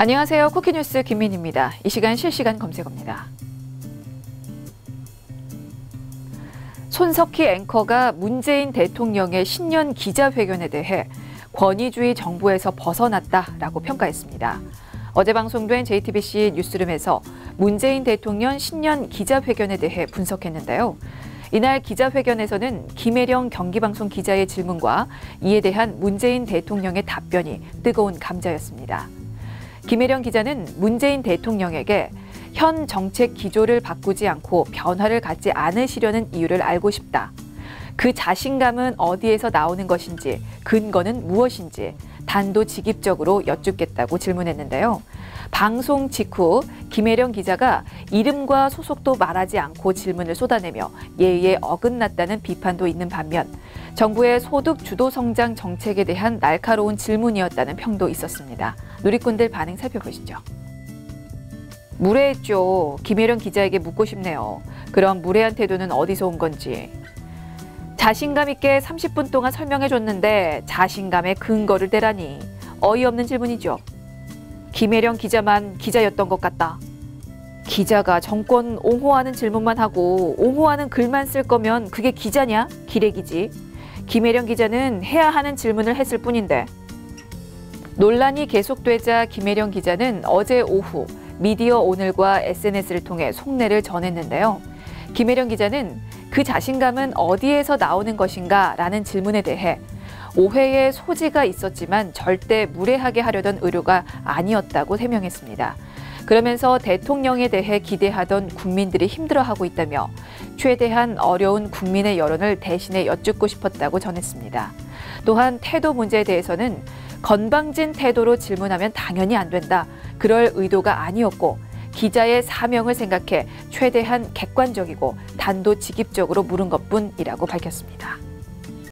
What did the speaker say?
안녕하세요. 쿠키뉴스 김민입니다. 이 시간 실시간 검색어입니다. 손석희 앵커가 문재인 대통령의 신년 기자회견에 대해 권위주의 정부에서 벗어났다라고 평가했습니다. 어제 방송된 JTBC 뉴스룸에서 문재인 대통령 신년 기자회견에 대해 분석했는데요. 이날 기자회견에서는 김혜령 경기방송 기자의 질문과 이에 대한 문재인 대통령의 답변이 뜨거운 감자였습니다. 김혜령 기자는 문재인 대통령에게 현 정책 기조를 바꾸지 않고 변화를 갖지 않으시려는 이유를 알고 싶다. 그 자신감은 어디에서 나오는 것인지, 근거는 무엇인지 단도직입적으로 여쭙겠다고 질문했는데요. 방송 직후 김혜령 기자가 이름과 소속도 말하지 않고 질문을 쏟아내며 예의에 어긋났다는 비판도 있는 반면 정부의 소득 주도 성장 정책에 대한 날카로운 질문이었다는 평도 있었습니다. 누리꾼들 반응 살펴보시죠. 무례했죠. 김혜령 기자에게 묻고 싶네요. 그럼 무례한 태도는 어디서 온 건지. 자신감 있게 30분 동안 설명해 줬는데 자신감의 근거를 대라니 어이없는 질문이죠. 김혜령 기자만 기자였던 것 같다. 기자가 정권 옹호하는 질문만 하고 옹호하는 글만 쓸 거면 그게 기자냐? 기레기지. 김혜령 기자는 해야 하는 질문을 했을 뿐인데. 논란이 계속되자 김혜령 기자는 어제 오후 미디어 오늘과 SNS를 통해 속내를 전했는데요. 김혜령 기자는 그 자신감은 어디에서 나오는 것인가? 라는 질문에 대해 오해의 소지가 있었지만 절대 무례하게 하려던 의료가 아니었다고 해명했습니다. 그러면서 대통령에 대해 기대하던 국민들이 힘들어하고 있다며 최대한 어려운 국민의 여론을 대신에 여쭙고 싶었다고 전했습니다. 또한 태도 문제에 대해서는 건방진 태도로 질문하면 당연히 안 된다. 그럴 의도가 아니었고 기자의 사명을 생각해 최대한 객관적이고 단도직입적으로 물은 것뿐이라고 밝혔습니다.